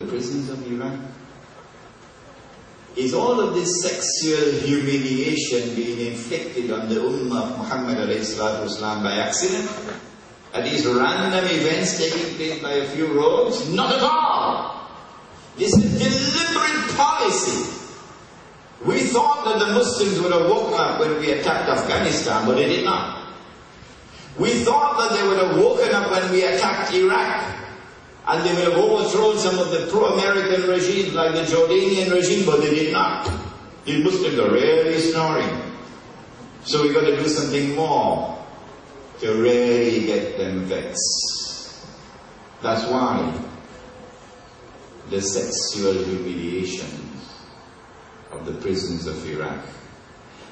the prisons of Iraq? Is all of this sexual humiliation being inflicted on the Ummah of Muhammad والسلام, by accident? Are these random events taking place by a few rogues? Not at all! This is deliberate policy. We thought that the Muslims would have woken up when we attacked Afghanistan, but they did not. We thought that they would have woken up when we attacked Iraq, and they would have overthrown some of the pro-American regimes like the Jordanian regime, but they did not. The Muslims are really snoring. So we've got to do something more to really get them vexed. That's why the sexual humiliations of the prisons of Iraq.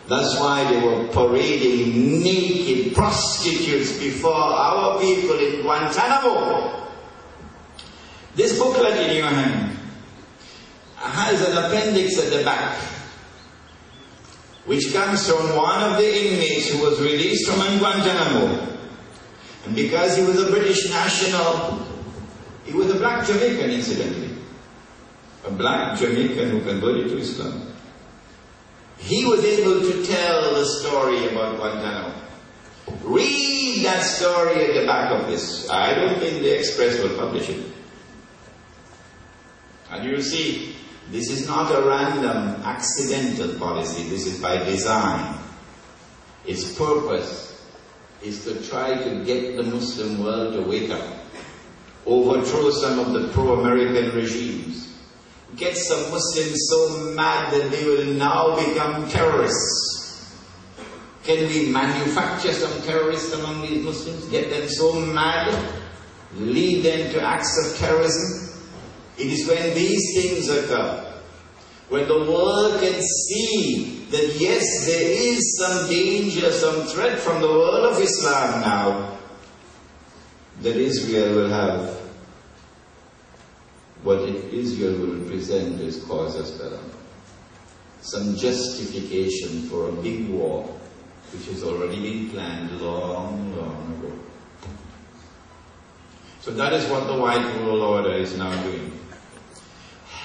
That's why they were parading naked prostitutes before our people in Guantanamo. This booklet in your hand has an appendix at the back, which comes from one of the inmates who was released from Guantanamo. And because he was a British national, he was a black Jamaican, incidentally. A black Jamaican who converted to Islam. He was able to tell the story about Guantanamo. Read that story at the back of this. I don't think the Express will publish it. You see, this is not a random, accidental policy. This is by design. Its purpose is to try to get the Muslim world to wake up, overthrow some of the pro-American regimes, get some Muslims so mad that they will now become terrorists. Can we manufacture some terrorists among these Muslims, get them so mad, lead them to acts of terrorism? It is when these things occur, when the world can see that yes, there is some danger, some threat from the world of Islam now, that Israel will have what Israel will present as casus belli. Some justification for a big war, which has already been planned long, long ago. So that is what the White World Order is now doing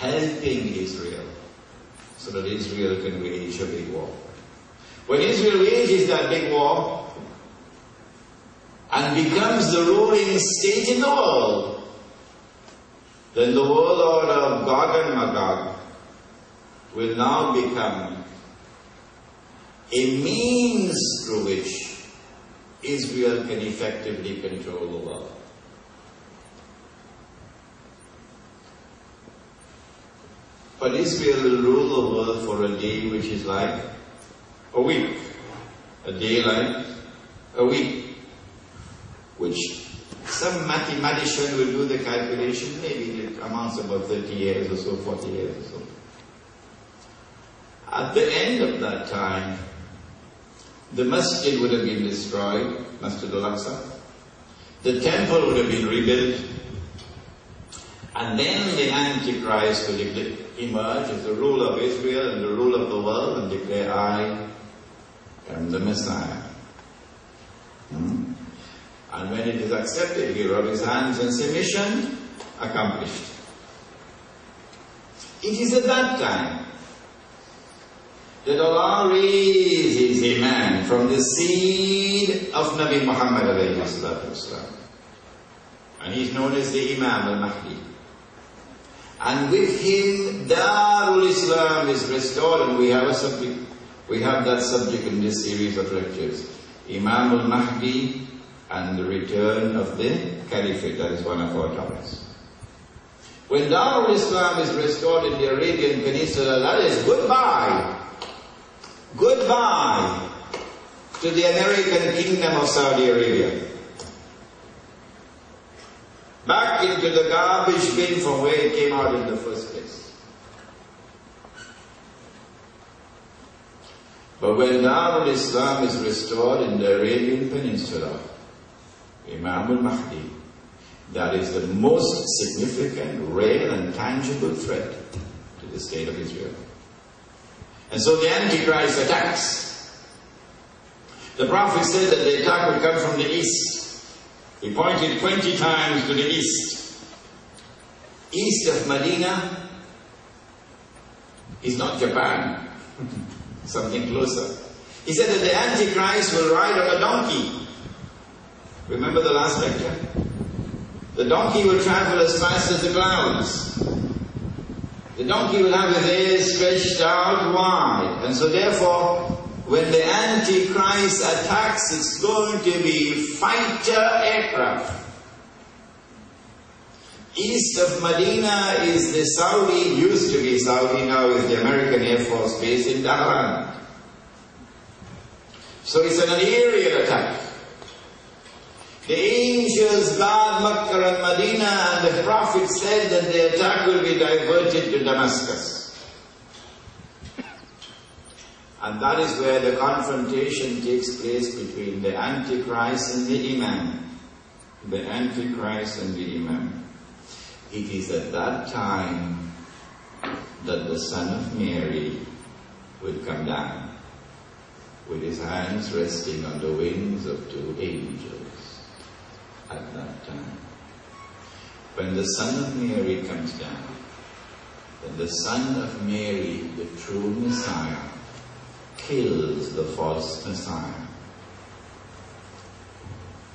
helping Israel so that Israel can wage a big war. When Israel wages that big war and becomes the ruling state in the world, then the world order of Gog and Magog will now become a means through which Israel can effectively control the world. But Israel will rule the world for a day which is like a week. A day like a week. Which some mathematician will do the calculation, maybe it amounts about 30 years or so, 40 years or so. At the end of that time, the masjid would have been destroyed, Masjid al-Aqsa. The temple would have been rebuilt. And then the Antichrist will emerge as the ruler of Israel and the ruler of the world and declare, I am the Messiah. Hmm? And when it is accepted, he rubs his hands and say, mission accomplished. It is at that time that Allah raises a man from the seed of Nabi Muhammad and he's known as the Imam al-Mahdi. And with him, Darul Islam is restored, and we have a subject, we have that subject in this series of lectures. Imam al-Mahdi and the return of the Caliphate, that is one of our topics. When Darul Islam is restored in the Arabian Peninsula, that is goodbye. Goodbye to the American Kingdom of Saudi Arabia back into the garbage bin from where it came out in the first place. But when Darul Islam is restored in the Arabian Peninsula, Imam al-Mahdi, that is the most significant, real and tangible threat to the state of Israel. And so the Antichrist attacks. The Prophet said that the attack would come from the east. He pointed 20 times to the east. east of Medina is not Japan, something closer. He said that the Antichrist will ride on a donkey. Remember the last lecture? The donkey will travel as fast as the clouds. The donkey will have his ears stretched out wide. And so therefore, when the Antichrist attacks, it's going to be fighter aircraft. East of Medina is the Saudi, used to be Saudi, now is the American Air Force Base in Dhahran. So it's an aerial attack. The angels guard Makkah and Medina and the Prophet said that the attack will be diverted to Damascus. And that is where the confrontation takes place between the Antichrist and the Imam. The Antichrist and the Imam. It is at that time that the Son of Mary would come down with his hands resting on the wings of two angels at that time. When the Son of Mary comes down, then the Son of Mary, the true Messiah, kills the false Messiah.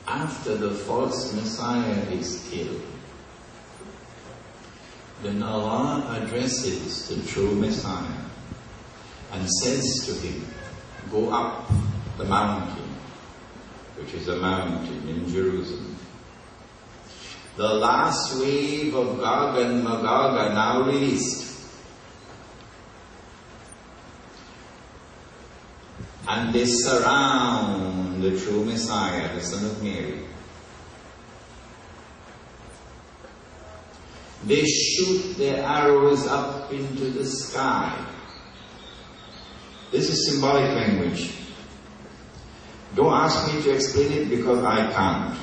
After the false Messiah is killed, then Allah addresses the true Messiah and says to him, Go up the mountain, which is a mountain in Jerusalem. The last wave of Gog and Magog are now released. And they surround the true Messiah, the Son of Mary. They shoot their arrows up into the sky. This is symbolic language. Don't ask me to explain it because I can't.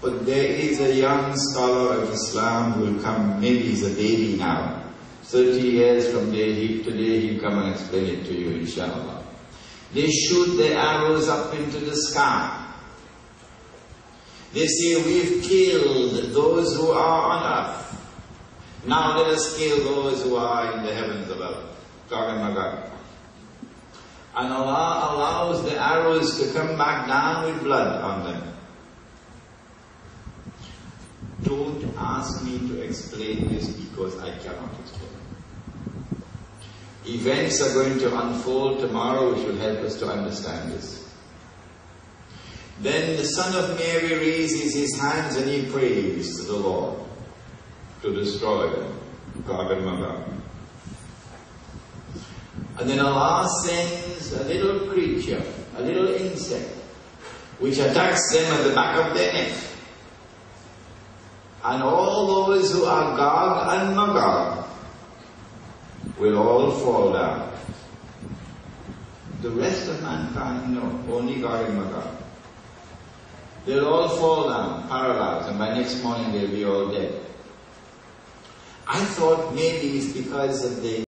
But there is a young scholar of Islam who will come, maybe he's a baby now. 30 years from today, he, today he'll come and explain it to you, inshallah. They shoot their arrows up into the sky. They say, we've killed those who are on earth. Now let us kill those who are in the heavens above. Gog and Magog. And Allah allows the arrows to come back down with blood on them. Don't ask me to explain this because I cannot explain. Events are going to unfold tomorrow which will help us to understand this. Then the Son of Mary raises his hands and he prays to the Lord to destroy them. And then Allah sends a little creature, a little insect, which attacks them at the back of their neck. And all those who are Gog and Magog will all fall down. The rest of mankind, no, only Gog and Magog. They'll all fall down, paralyzed, and by next morning they'll be all dead. I thought maybe it's because of the